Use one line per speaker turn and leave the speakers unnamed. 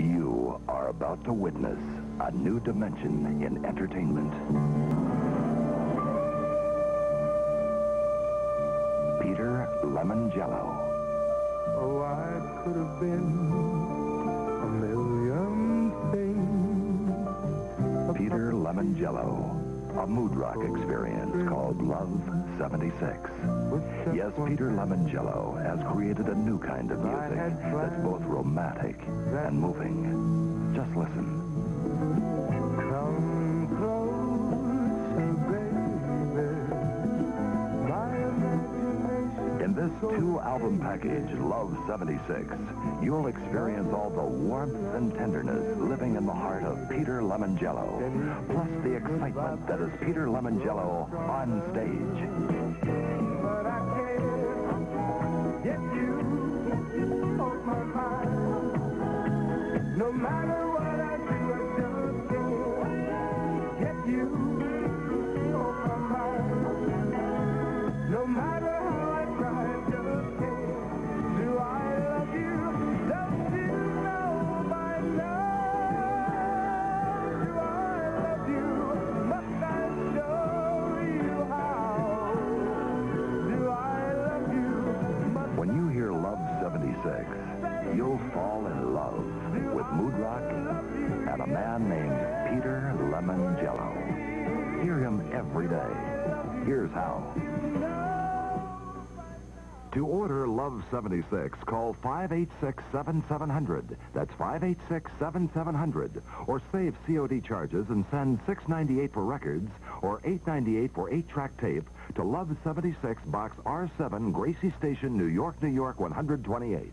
You are about to witness a new dimension in entertainment. Peter Lemongello.
Oh, I could have been a million things.
Peter Lemongello. A mood rock experience called Love 76. Yes, Peter Lemongello has created a new kind of music that's both romantic and moving. Just listen. This two-album package, Love 76, you'll experience all the warmth and tenderness living in the heart of Peter Lemongello, plus the excitement that is Peter Lemongello on stage.
No matter
76, you'll fall in love with mood rock and a man named Peter Lemongello. Hear him every day. Here's how. To order Love 76, call 586-7700. That's 586-7700. Or save COD charges and send 698 for records or 898 for 8-track tape to Love 76, Box R7, Gracie Station, New York, New York 128.